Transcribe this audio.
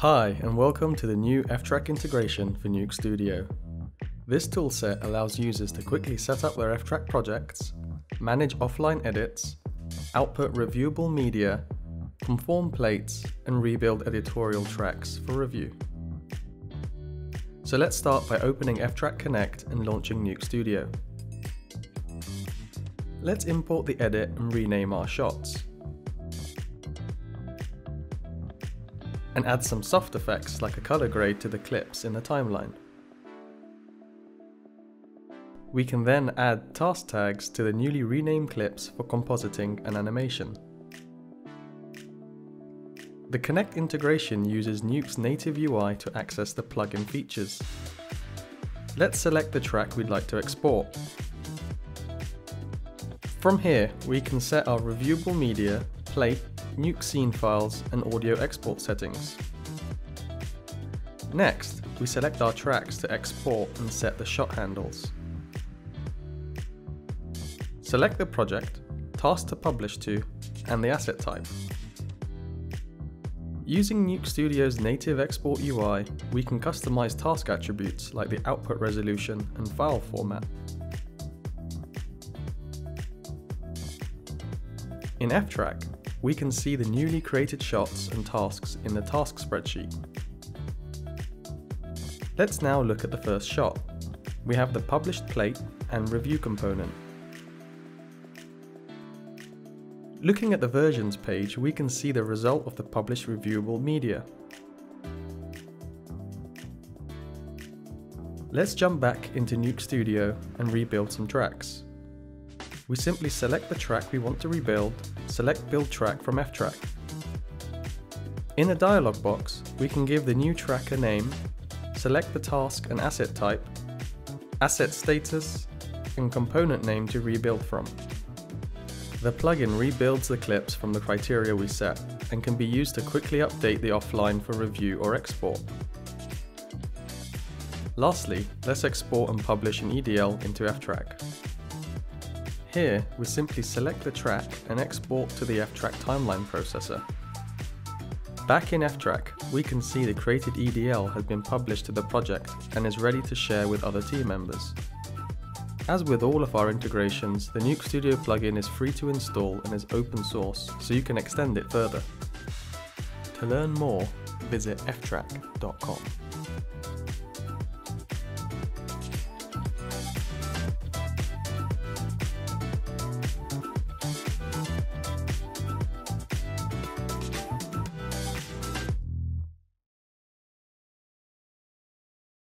Hi, and welcome to the new ftrack integration for Nuke Studio. This toolset allows users to quickly set up their ftrack projects, manage offline edits, output reviewable media, conform plates, and rebuild editorial tracks for review. So let's start by opening ftrack Connect and launching Nuke Studio. Let's import the edit and rename our shots. And add some soft effects like a color grade to the clips in the timeline. We can then add task tags to the newly renamed clips for compositing and animation. The Connect integration uses Nuke's native UI to access the plugin features. Let's select the track we'd like to export. From here, we can set our reviewable media, plate, Nuke scene files and audio export settings. Next, we select our tracks to export and set the shot handles. Select the project, task to publish to, and the asset type. Using Nuke Studio's native export UI, we can customize task attributes like the output resolution and file format. In ftrack, we can see the newly created shots and tasks in the task spreadsheet. Let's now look at the first shot. We have the published plate and review component. Looking at the versions page, we can see the result of the published reviewable media. Let's jump back into Nuke Studio and rebuild some tracks. We simply select the track we want to rebuild, select Build Track from ftrack. In the dialog box, we can give the new track a name, select the task and asset type, asset status, and component name to rebuild from. The plugin rebuilds the clips from the criteria we set and can be used to quickly update the offline for review or export. Lastly, let's export and publish an EDL into ftrack. Here, we simply select the track and export to the ftrack timeline processor. Back in ftrack, we can see the created EDL has been published to the project and is ready to share with other team members. As with all of our integrations, the Nuke Studio plugin is free to install and is open source, so you can extend it further. To learn more, visit ftrack.com.